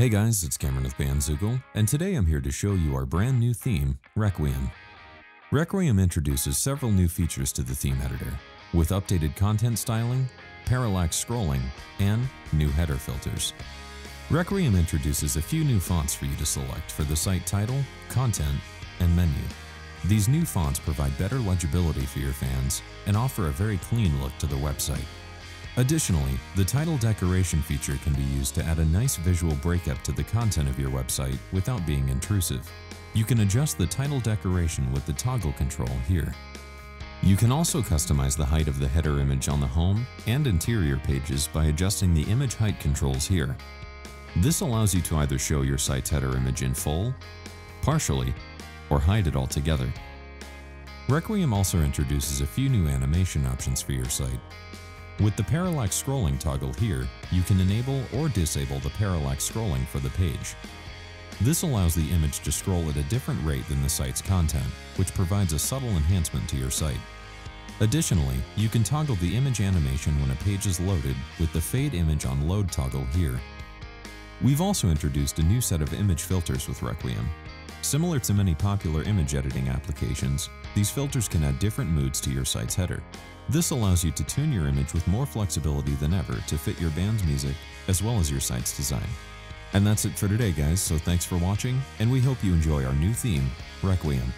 Hey guys, it's Cameron with Bandzoogle, and today I'm here to show you our brand new theme, Requiem. Requiem introduces several new features to the theme editor, with updated content styling, parallax scrolling, and new header filters. Requiem introduces a few new fonts for you to select for the site title, content, and menu. These new fonts provide better legibility for your fans and offer a very clean look to the website. Additionally, the title decoration feature can be used to add a nice visual breakup to the content of your website without being intrusive. You can adjust the title decoration with the toggle control here. You can also customize the height of the header image on the home and interior pages by adjusting the image height controls here. This allows you to either show your site's header image in full, partially, or hide it altogether. Requiem also introduces a few new animation options for your site, with the parallax scrolling toggle here, you can enable or disable the parallax scrolling for the page. This allows the image to scroll at a different rate than the site's content, which provides a subtle enhancement to your site. Additionally, you can toggle the image animation when a page is loaded with the Fade Image on Load toggle here. We've also introduced a new set of image filters with Requiem. Similar to many popular image editing applications, these filters can add different moods to your site's header. This allows you to tune your image with more flexibility than ever to fit your band's music as well as your site's design. And that's it for today guys, so thanks for watching, and we hope you enjoy our new theme, Requiem.